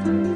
Bye.